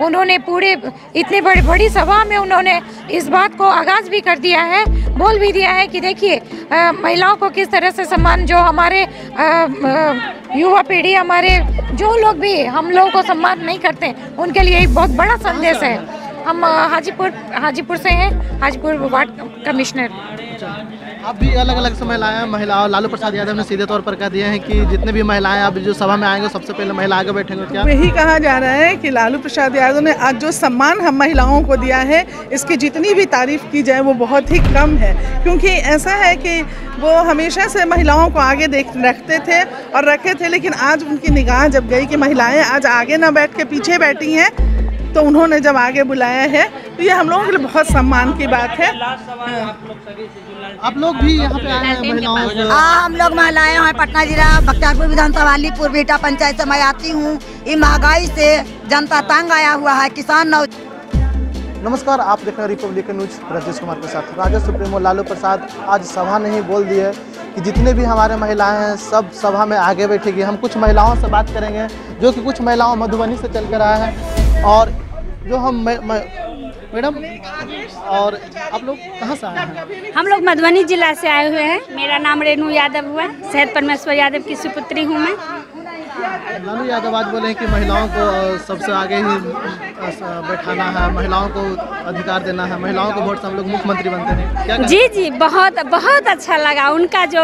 उन्होंने पूरे इतने बड़े बड़ी सभा में उन्होंने इस बात को आगाज़ भी कर दिया है बोल भी दिया है कि देखिए महिलाओं को किस तरह से सम्मान जो हमारे अ, अ, युवा पीढ़ी हमारे जो लोग भी हम लोगों को सम्मान नहीं करते उनके लिए एक बहुत बड़ा संदेश है। हम हाजीपुर हाजीपुर से हैं हाजीपुर वार्ड कमिश्नर। अब भी अलग अलग समय लाए हैं? महिलाओं, लालू प्रसाद यादव ने सीधे तौर पर कह दिया है कि जितने भी महिलाएँ अब जो सभा में आएँगे, सबसे पहले महिला आगे बैठेंगे, क्या? यही कहा जा रहा है कि लालू प्रसाद यादव ने आज जो सम्मान हम महिलाओं को दिया है, इसकी जितनी भी तारीफ़ की जाए, वो बहुत ही कम है। क्योंकि ऐसा है कि वो हमेशा से महिलाओं को आगे देख, रखते थे और रखे थे, लेकिन आज उनकी निगाह जब गई कि महिलाएँ आज आगे ना बैठ के पीछे बैठी हैं तो उन्होंने जब आगे बुलाया है तो ये हम लोगों के लिए बहुत सम्मान की बात है। आप लोग भी यहाँ पे आए हैं महिलाओं हाँ हम लोग महिलाएँ हैं पटना जिला बख्तियारपुर विधानसभा अलीपुर बेटा पंचायत से मैं आती हूँ। ये महँगाई से जनता तंग आया हुआ है किसान नौ नमस्कार आप देख रहे हैं रिपब्लिकन न्यूज़ राजेश कुमार के साथ। राजद सुप्रीमो लालू प्रसाद आज सभा ने ही बोल दिए कि जितने भी हमारे महिलाएँ हैं सब सभा में आगे बैठेगी। हम कुछ महिलाओं से बात करेंगे जो कि कुछ महिलाओं मधुबनी से चल कर आए हैं। और जो हम मैडम और आप लोग कहाँ से आए हैं? हम लोग मधुबनी जिला से आए हुए हैं। मेरा नाम रेणु यादव हुआ शहद परमेश्वर यादव की सुपुत्री हूँ मैं। लालू यादव आज बोले हैं कि महिलाओं को सबसे आगे ही बैठाना है महिलाओं को अधिकार देना है महिलाओं को वोट से हम लोग मुख्यमंत्री बनते हैं। क्या जी जी बहुत बहुत अच्छा लगा। उनका जो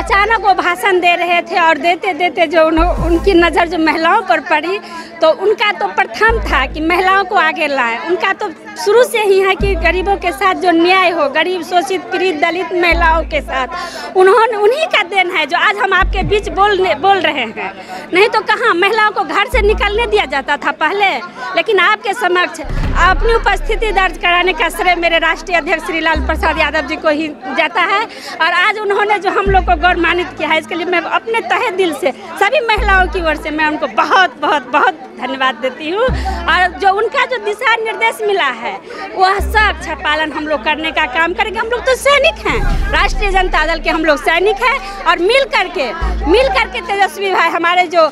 अचानक वो भाषण दे रहे थे और देते देते जो उन्हों- उनकी नज़र जो महिलाओं पर पड़ी तो उनका तो प्रथम था कि महिलाओं को आगे लाएँ। उनका तो शुरू से ही है कि गरीबों के साथ जो न्याय हो, गरीब शोषित पीड़ित दलित महिलाओं के साथ, उन्होंने, उन्हीं का देन है जो आज हम आपके बीच बोलने, बोल रहे हैं। नहीं तो कहाँ महिलाओं को घर से निकलने दिया जाता था पहले, लेकिन आपके समक्ष अपनी उपस्थिति दर्ज कराने का श्रेय मेरे राष्ट्रीय अध्यक्ष श्री लाल प्रसाद यादव जी को ही जाता है। और आज उन्होंने जो हम लोग को गौरवान्वित किया है, इसके लिए मैं अपने तहे दिल से, सभी महिलाओं की ओर से मैं उनको बहुत बहुत बहुत धन्यवाद देती हूँ। और जो उनका जो दिशा निर्देश मिला है, वह सब अच्छा पालन हम लोग करने का काम करेंगे। हम लोग तो सैनिक हैं। राष्ट्रीय जनता दल के हम लोग सैनिक हैं और मिल करके मिल करके तेजस्वी भाई, हमारे जो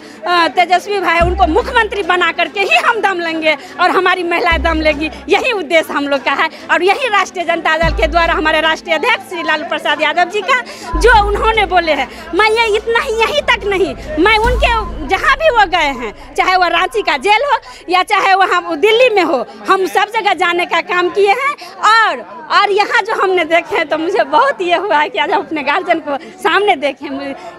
तेजस्वी भाई, उनको मुख्यमंत्री बना करके ही हम दम लेंगे और हमारी महिलाएँ दम लेगी। यही उद्देश्य हम लोग का है। और यही राष्ट्रीय जनता दल के द्वारा हमारे राष्ट्रीय अध्यक्ष श्री लालू प्रसाद यादव जी का जो उन्होंने बोले हैं, मैं ये इतना ही यहीं तक नहीं, मैं उनके जहाँ भी वो गए हैं, चाहे वह रांची का जेल हो या चाहे वहाँ दिल्ली में हो, हम सब जगह जाने का काम किए हैं। और और यहाँ जो हमने देखे हैं तो मुझे बहुत ये हुआ है कि आज अपने गार्जियन को सामने देखें।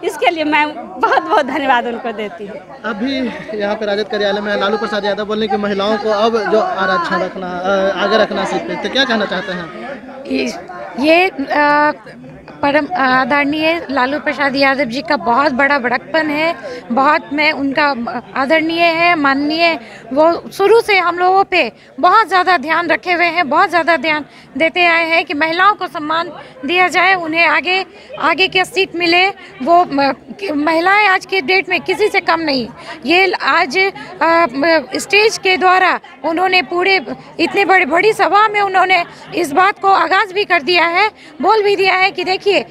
इसके लिए मैं बहुत बहुत धन्यवाद उनको देती हूँ। अभी यहाँ पे राजद कार्यालय में लालू प्रसाद यादव बोलने की महिलाओं को अब जो आरक्षण रखना आगे रखना सीखते तो क्या कहना चाहते हैं? ये परम आदरणीय लालू प्रसाद यादव जी का बहुत बड़ा बड़कपन है। बहुत मैं उनका आदरणीय है, माननीय वो शुरू से हम लोगों पे बहुत ज़्यादा ध्यान रखे हुए हैं, बहुत ज़्यादा ध्यान देते आए हैं कि महिलाओं को सम्मान दिया जाए, उन्हें आगे आगे की सीट मिले। वो महिलाएँ आज के डेट में किसी से कम नहीं। ये आज स्टेज के द्वारा उन्होंने पूरे, इतने बड़े, बड़ी सभा में उन्होंने इस बात को आगाज़ भी कर दिया है बोल भी दिया है कि देखिए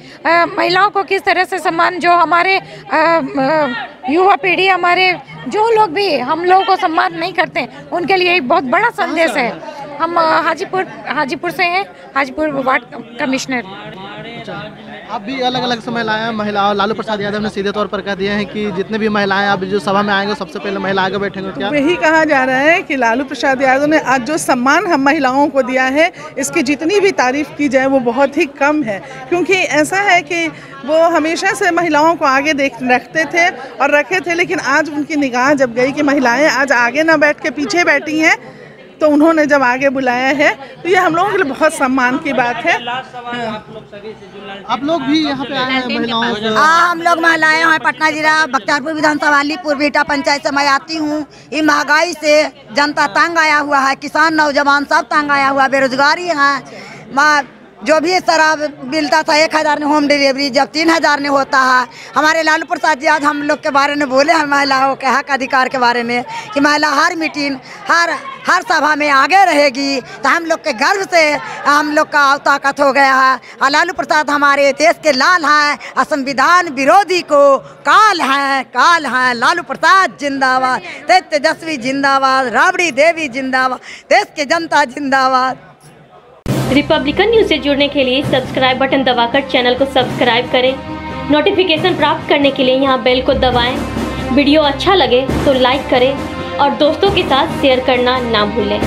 महिलाओं को किस तरह से सम्मान जो हमारे आ, आ, युवा पीढ़ी हमारे जो लोग भी हम लोगों को सम्मान नहीं करते उनके लिए एक बहुत बड़ा संदेश है। हम हाजीपुर हाजीपुर से हैं हाजीपुर वार्ड कमिश्नर। अब भी अलग अलग समय लाए हैं? महिलाओं, लालू प्रसाद यादव ने सीधे तौर पर कह दिया है कि जितने भी महिलाएँ अब जो सभा में आएँगे, सबसे पहले महिला आगे बैठेंगे, क्या? यही कहा जा रहा है कि लालू प्रसाद यादव ने आज जो सम्मान हम महिलाओं को दिया है, इसकी जितनी भी तारीफ़ की जाए, वो बहुत ही कम है। क्योंकि ऐसा है कि वो हमेशा से महिलाओं को आगे देख, रखते थे और रखे थे, लेकिन आज उनकी निगाह जब गई कि महिलाएँ आज आगे ना बैठ के पीछे बैठी हैं तो उन्होंने जब आगे बुलाया है तो ये हम लोगों के लिए बहुत सम्मान की बात है। आप लोग भी यहाँ पे आए हैं हाँ हम लोग महिलाएँ हैं पटना जिला बख्तियारपुर विधानसभा अलीपुर बेटा पंचायत से मैं आती हूँ। ये महँगाई से जनता तंग आया हुआ है किसान नौजवान सब तंग आया हुआ बेरोजगारी है। मैं जो भी शराब मिलता था, एक हज़ार में होम डिलीवरी जब तीन हज़ार में होता है। हमारे लालू प्रसाद जी आज हम लोग के बारे में बोले हैं महिलाओं के हक अधिकार के बारे में, कि महिला हर मीटिंग हर हर सभा में आगे रहेगी। तो हम लोग के गर्व से हम लोग का ताकत हो गया है। और लालू प्रसाद हमारे देश के लाल हैं, और संविधान विरोधी को काल हैं काल हैं। लालू प्रसाद जिंदाबाद तेज तेजस्वी जिंदाबाद, राबड़ी देवी जिंदाबाद, देश की जनता जिंदाबाद। रिपब्लिकन न्यूज़ से जुड़ने के लिए सब्सक्राइब बटन दबाकर चैनल को सब्सक्राइब करें। नोटिफिकेशन प्राप्त करने के लिए यहाँ बेल को दबाएँ। वीडियो अच्छा लगे तो लाइक करें और दोस्तों के साथ शेयर करना ना भूलें।